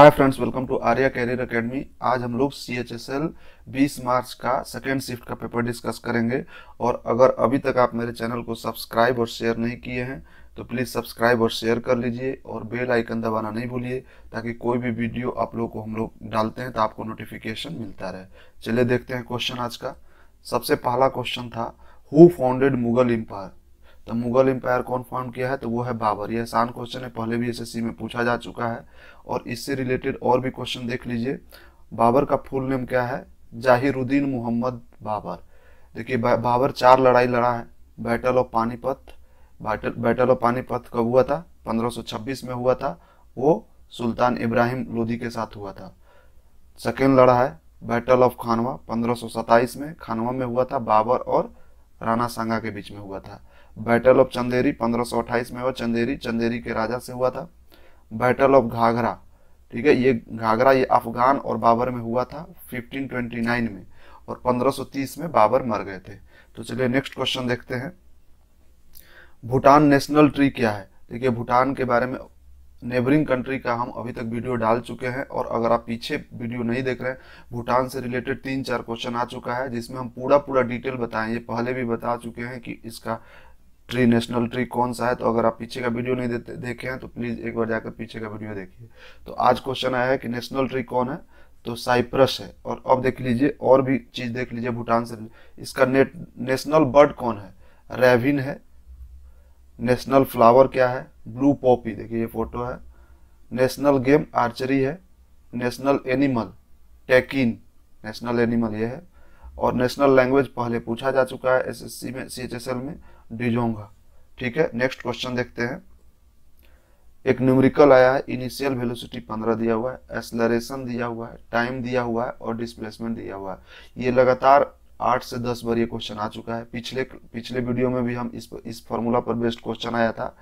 Hi friends welcome to Arya career academy आज हम लोग सी एच एस एल बीस मार्च का सेकेंड शिफ्ट का पेपर डिस्कस करेंगे। और अगर अभी तक आप मेरे चैनल को सब्सक्राइब और शेयर नहीं किए हैं तो प्लीज़ सब्सक्राइब और शेयर कर लीजिए और बेल आइकन दबाना नहीं भूलिए, ताकि कोई भी वीडियो आप लोग को हम लोग डालते हैं तो आपको नोटिफिकेशन मिलता रहे। चलिए देखते हैं क्वेश्चन आज का। सबसे पहला क्वेश्चन था हु फाउंडेड मुगल एम्पायर तो मुगल एम्पायर कौन फाउंड किया है तो वो है बाबर। ये आसान क्वेश्चन है, पहले भी एसएससी में पूछा जा चुका है। और इससे रिलेटेड और भी क्वेश्चन देख लीजिए। बाबर का फुल नेम क्या है? जाहिरुद्दीन मोहम्मद बाबर। देखिए बाबर चार लड़ाई लड़ा है। Battle of Panipat battle battle of Panipat कब हुआ था? 1526 में हुआ था। वो सुल्तान इब्राहिम लोधी के साथ हुआ था। सेकेंड लड़ा है बैटल ऑफ़ खानवा 1527 में। खानवा में हुआ था, बाबर और राणा सांगा के बीच में हुआ था। बैटल ऑफ़ चंदेरी 1528 में हुआ। चंदेरी चंदेरी के राजा से हुआ था। बैटल ऑफ़ घाघरा ठीक है? ये घाघरा ये अफगान और बाबर में हुआ था 1529 में और 1530 में बाबर मर गए थे। तो चलिए नेक्स्ट क्वेश्चन देखते हैं। भूटान नेशनल ट्री क्या है? देखिए, भूटान के बारे में नेबरिंग कंट्री का हम अभी तक वीडियो डाल चुके हैं और अगर आप पीछे वीडियो नहीं देख रहे हैं, भूटान से रिलेटेड तीन चार क्वेश्चन आ चुका है, जिसमें हम पूरा पूरा डिटेल बताएँ। ये पहले भी बता चुके हैं कि इसका ट्री नेशनल ट्री कौन सा है? तो अगर आप पीछे का वीडियो नहीं देते, देखे हैं तो प्लीज़ एक बार जाकर पीछे का वीडियो देखिए। तो आज क्वेश्चन आया है कि नेशनल ट्री कौन है? तो साइप्रस है। और अब देख लीजिए, और भी चीज़ देख लीजिए भूटान से। इसका नेट नेशनल बर्ड कौन है? रेविन है। नेशनल फ्लावर क्या है? ब्लू पॉपी देखिए, ये फ़ोटो है। नेशनल गेम आर्चरी है। नेशनल एनिमल टेकिन नेशनल एनिमल ये है। और नेशनल लैंग्वेज पहले पूछा जा चुका है एसएससी में सीएचएसएल में। डिजोंगा ठीक है? नेक्स्ट क्वेश्चन देखते हैं। एक न्यूमरिकल आया है इनिशियल वेलोसिटी 15 दिया हुआ है एसलरेशन दिया हुआ है टाइम दिया हुआ है और डिस्प्लेसमेंट दिया हुआ है। ये लगातार आठ से दस बार ये क्वेश्चन आ चुका है। पिछले पिछले वीडियो में भी हम इस इस फॉर्मूला पर बेस्ड क्वेश्चन आया था।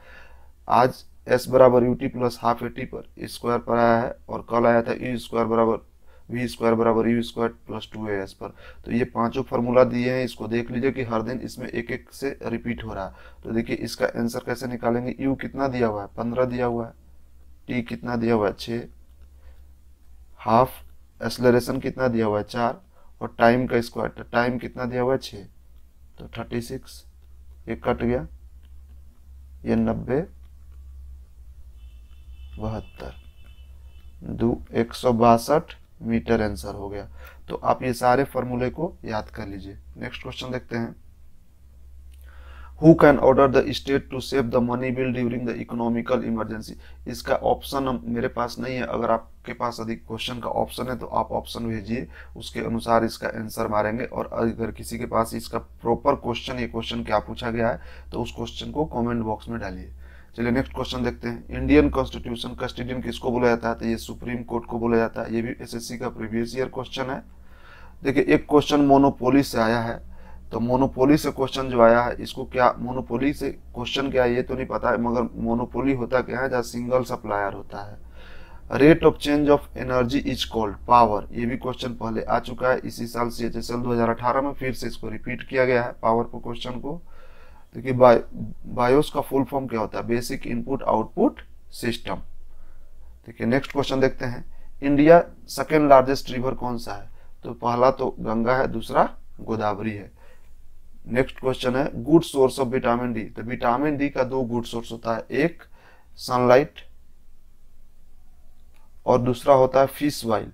आज एस बराबर U T plus half A T पर स्क्वायर पर आया है और कल आया था यू स्क्वायर बराबर। वी स्क्वायर बराबर U square plus two A S पर। तो ये पाँचों फार्मूला दिए हैं, इसको देख लीजिए कि हर दिन इसमें एक एक से रिपीट हो रहा है। तो देखिए, इसका आंसर कैसे निकालेंगे? यू कितना दिया हुआ है? पंद्रह दिया हुआ है। टी कितना दिया हुआ है? छ हाफ़ एसलरेशन कितना दिया हुआ है? चार। और टाइम का स्क्वायर तो टाइम कितना दिया हुआ है? छ तो थर्टी सिक्स ये कट गया। ये नब्बे। बहत्तर। दो, एक सौ बासठ। मीटर आंसर हो गया। तो आप ये सारे फॉर्मूले को याद कर लीजिए। नेक्स्ट क्वेश्चन देखते हैं। Who can order the state to save the money bill during the economical emergency इसका ऑप्शन मेरे पास नहीं है। अगर आपके पास अधिक क्वेश्चन का ऑप्शन है तो आप ऑप्शन भेजिए। उसके अनुसार इसका आंसर मारेंगे और अगर किसी के पास इसका प्रॉपर क्वेश्चन ये क्वेश्चन क्या पूछा गया है तो उस क्वेश्चन को कॉमेंट बॉक्स में डालिए। चलिए नेक्स्ट क्वेश्चन देखते हैं। इंडियन कॉन्स्टिट्यूशन कस्टिडियन किसको बोला जाता है तो ये सुप्रीम कोर्ट को बोला जाता है ये भी एसएससी का प्रीवियस ईयर क्वेश्चन है। देखिए, एक क्वेश्चन मोनोपोली से आया है। तो मोनोपोली से क्वेश्चन जो आया है, इसको क्या मोनोपोली से क्वेश्चन क्या है, ये तो नहीं पता है, मगर मोनोपोली होता क्या है, जहाँ सिंगल सप्लायर होता है। Rate of change of energy is called power ये भी क्वेश्चन पहले आ चुका है। इसी साल सी एच एस दो में फिर से इसको रिपीट किया गया है पावर को क्वेश्चन को। देखिए बायोस का फुल फॉर्म क्या होता है? बेसिक इनपुट आउटपुट सिस्टम देखिए नेक्स्ट क्वेश्चन देखते हैं। इंडिया सेकेंड लार्जेस्ट रिवर कौन सा है? तो पहला तो गंगा है, दूसरा गोदावरी है। नेक्स्ट क्वेश्चन है good source of vitamin D तो विटामिन डी का दो गुड सोर्स होता है। एक सनलाइट और दूसरा होता है फ़िश वाइल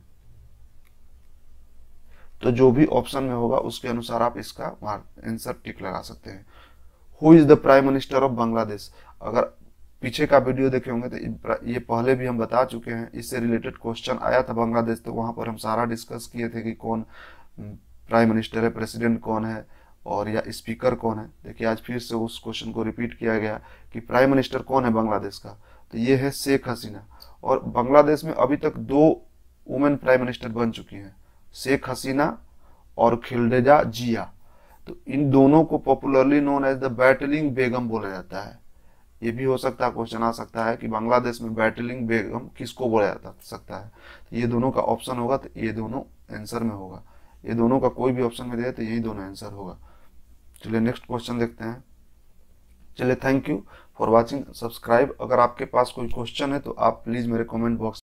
तो जो भी ऑप्शन में होगा, उसके अनुसार आप इसका आंसर टिक लगा सकते हैं। Who is the prime minister of Bangladesh अगर पीछे का वीडियो देखे होंगे तो ये पहले भी हम बता चुके हैं। इससे रिलेटेड क्वेश्चन आया था बांग्लादेश तो वहाँ पर हम सारा डिस्कस किए थे कि कौन प्राइम मिनिस्टर है प्रेसिडेंट कौन है, और या स्पीकर कौन है। देखिए, आज फिर से उस क्वेश्चन को रिपीट किया गया कि प्राइम मिनिस्टर कौन है बांग्लादेश का। तो ये है शेख हसीना और बांग्लादेश में अभी तक दो वुमेन प्राइम मिनिस्टर बन चुकी हैं। शेख हसीना और खिलडेजा जिया तो इन दोनों को popularly known as the battling begum बोला जाता है। ये भी हो सकता है क्वेश्चन आ सकता है कि बांग्लादेश में बैटलिंग बेगम किसको बोला जा सकता है। तो ये दोनों का ऑप्शन होगा तो ये दोनों आंसर में होगा। ये दोनों का कोई भी ऑप्शन में दे तो यही दोनों आंसर होगा। चलिए नेक्स्ट क्वेश्चन देखते हैं। चलिए thank you for watching subscribe अगर आपके पास कोई क्वेश्चन है तो आप प्लीज़ मेरे कॉमेंट बॉक्स